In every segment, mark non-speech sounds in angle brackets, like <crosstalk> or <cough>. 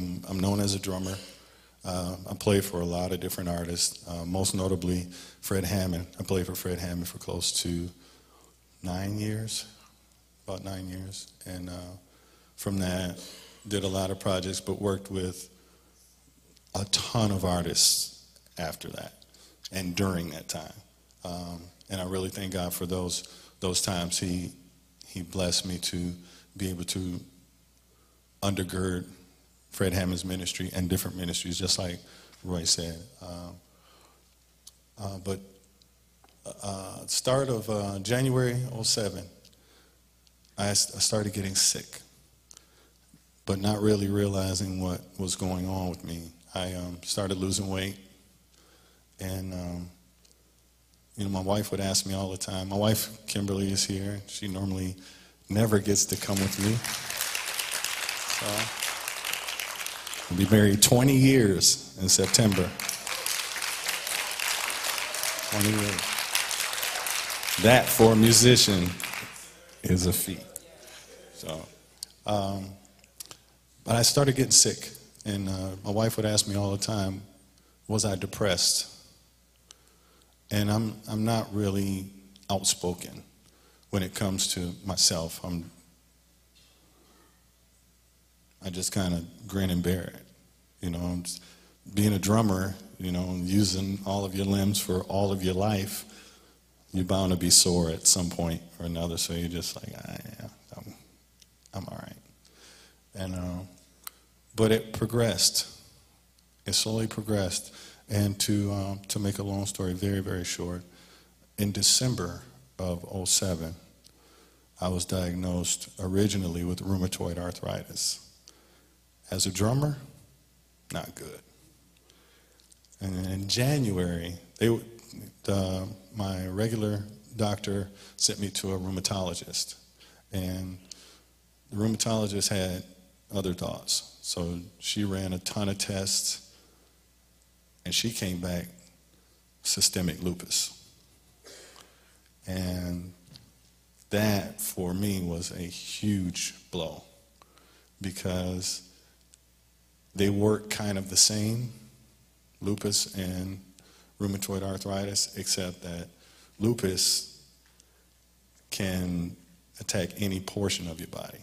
I'm, I'm known as a drummer. Uh, I play for a lot of different artists, uh, most notably Fred Hammond. I played for Fred Hammond for close to nine years, about nine years. And uh, from that, did a lot of projects, but worked with a ton of artists after that and during that time. Um, and I really thank God for those those times. He He blessed me to be able to undergird Fred Hammond's ministry and different ministries, just like Roy said. Um, uh, but uh, start of uh, January 07, I, I started getting sick, but not really realizing what was going on with me. I um, started losing weight, and um, you know, my wife would ask me all the time. My wife, Kimberly, is here. She normally never gets to come with me. So, We'll be married 20 years in September. 20 years. That, for a musician, is a feat. So, um, but I started getting sick, and uh, my wife would ask me all the time, was I depressed? And I'm, I'm not really outspoken when it comes to myself. I'm I just kind of grin and bear it. You know, being a drummer, you know, using all of your limbs for all of your life, you're bound to be sore at some point or another. So you're just like, ah, yeah, I'm, I'm all right. And, uh, but it progressed. It slowly progressed. And to, um, to make a long story very, very short, in December of 07, I was diagnosed originally with rheumatoid arthritis. As a drummer, not good. And in January, they, the, my regular doctor sent me to a rheumatologist. And the rheumatologist had other thoughts. So she ran a ton of tests, and she came back systemic lupus. And that, for me, was a huge blow because they work kind of the same, lupus and rheumatoid arthritis, except that lupus can attack any portion of your body.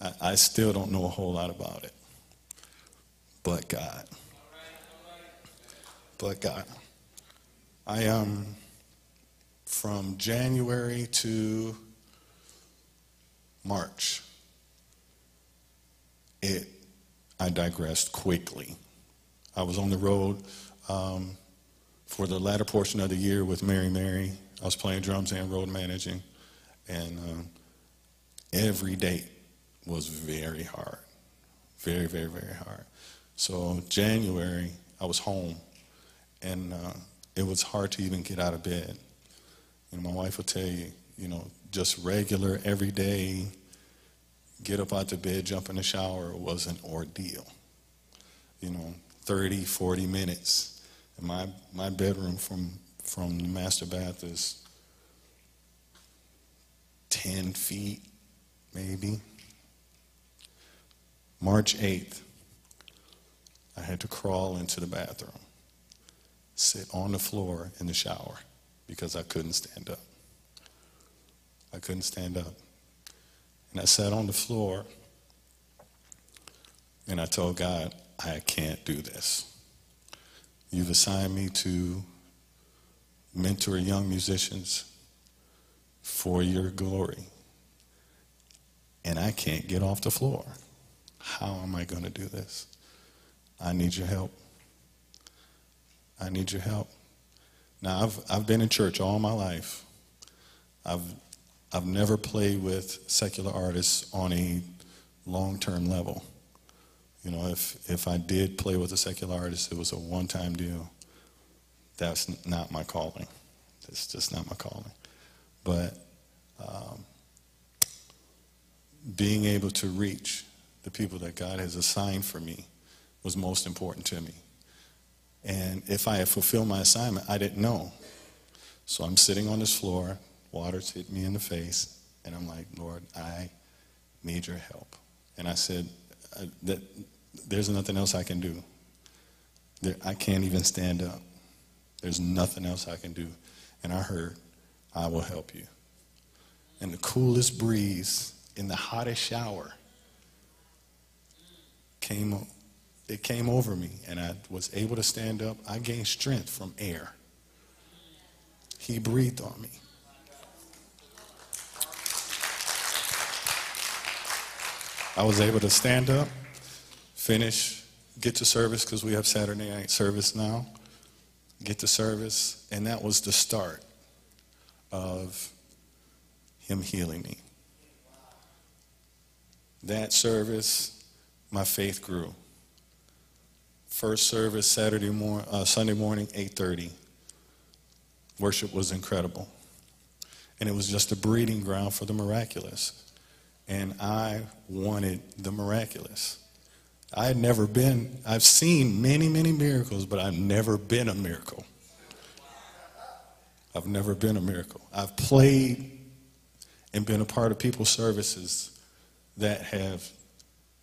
I, I still don't know a whole lot about it, but God. But God. I um from January to March, it I digressed quickly. I was on the road um, for the latter portion of the year with Mary Mary. I was playing drums and road managing, and um, every date was very hard, very, very, very hard. So January, I was home, and uh, it was hard to even get out of bed. Know, my wife would tell you, you know, just regular, everyday get up out the bed, jump in the shower was an ordeal. You know, 30, 40 minutes. And my, my bedroom from, from the master bath is 10 feet, maybe. March 8th, I had to crawl into the bathroom, sit on the floor in the shower because I couldn't stand up. I couldn't stand up. And I sat on the floor and I told God, I can't do this. You've assigned me to mentor young musicians for your glory. And I can't get off the floor. How am I going to do this? I need your help. I need your help. Now, I've, I've been in church all my life. I've I've never played with secular artists on a long term level. You know, if, if I did play with a secular artist, it was a one time deal. That's not my calling. It's just not my calling. But um, being able to reach the people that God has assigned for me was most important to me. And if I had fulfilled my assignment, I didn't know. So I'm sitting on this floor, Water's hit me in the face, and I'm like, Lord, I need your help. And I said, uh, that there's nothing else I can do. There, I can't even stand up. There's nothing else I can do. And I heard, I will help you. And the coolest breeze in the hottest shower came it came over me and I was able to stand up. I gained strength from air. He breathed on me. I was able to stand up, finish, get to service because we have Saturday night service now, get to service, and that was the start of Him healing me. That service, my faith grew. First service Saturday morning, uh, Sunday morning, 8:30. Worship was incredible, and it was just a breeding ground for the miraculous and I wanted the miraculous. I had never been, I've seen many, many miracles, but I've never been a miracle. I've never been a miracle. I've played and been a part of people's services that have,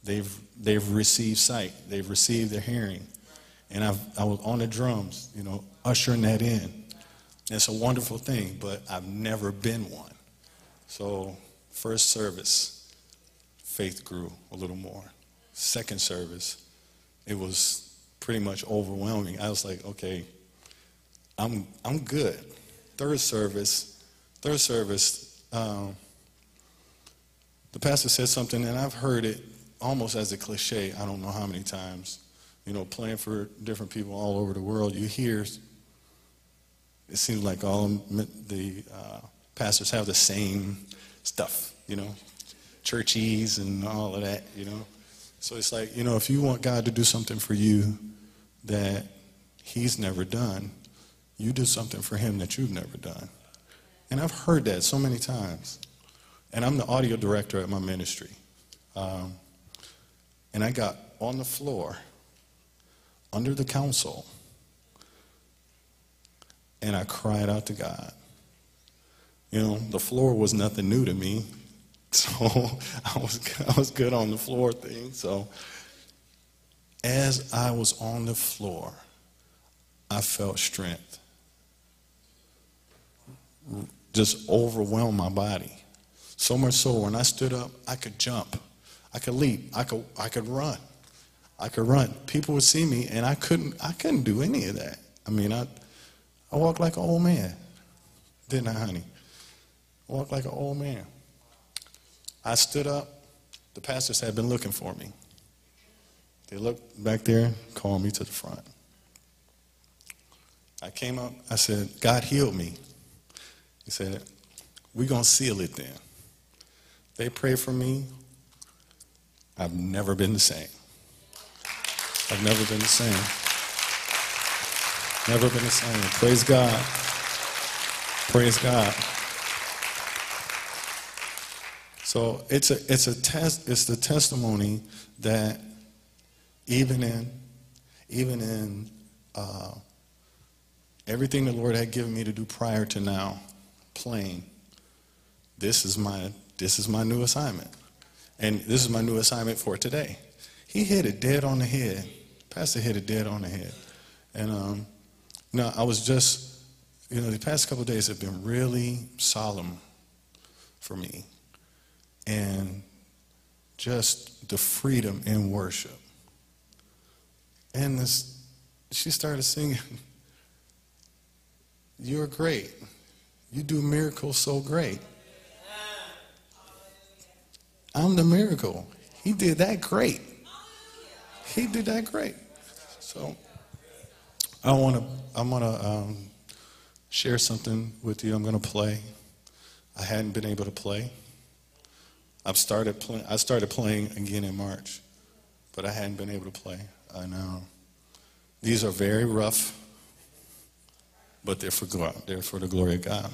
they've, they've received sight, they've received their hearing. And I've, I was on the drums, you know, ushering that in. It's a wonderful thing, but I've never been one. So, first service, faith grew a little more. Second service, it was pretty much overwhelming. I was like, okay, I'm, I'm good. Third service, third service, um, the pastor said something, and I've heard it almost as a cliche. I don't know how many times. You know, playing for different people all over the world, you hear. It seems like all the uh, pastors have the same stuff. You know, churchies and all of that, you know. So it's like, you know, if you want God to do something for you that He's never done, you do something for Him that you've never done. And I've heard that so many times. And I'm the audio director at my ministry. Um, and I got on the floor under the council and I cried out to God. You know, the floor was nothing new to me. <laughs> So I was, I was good on the floor thing. So as I was on the floor, I felt strength just overwhelm my body. So much so when I stood up, I could jump, I could leap, I could, I could run. I could run. People would see me and I couldn't I couldn't do any of that. I mean I I walked like an old man. Didn't I, honey? I walked like an old man. I stood up. The pastors had been looking for me. They looked back there, called me to the front. I came up, I said, God healed me. He said, We're going to seal it then. They prayed for me. I've never been the same. I've never been the same. Never been the same. Praise God. Praise God. So it's a it's a test. It's the testimony that even in even in uh, everything the Lord had given me to do prior to now, playing. This is my this is my new assignment, and this is my new assignment for today. He hit it dead on the head. Pastor hit it dead on the head, and um, I was just you know the past couple days have been really solemn for me and just the freedom in worship. And this, she started singing, <laughs> You're great. You do miracles so great. I'm the miracle. He did that great. He did that great. So I want to I'm going to um, share something with you. I'm going to play. I hadn't been able to play. I've started play, I started playing again in March, but I hadn't been able to play. I know. These are very rough, but they're for. They're for the glory of God.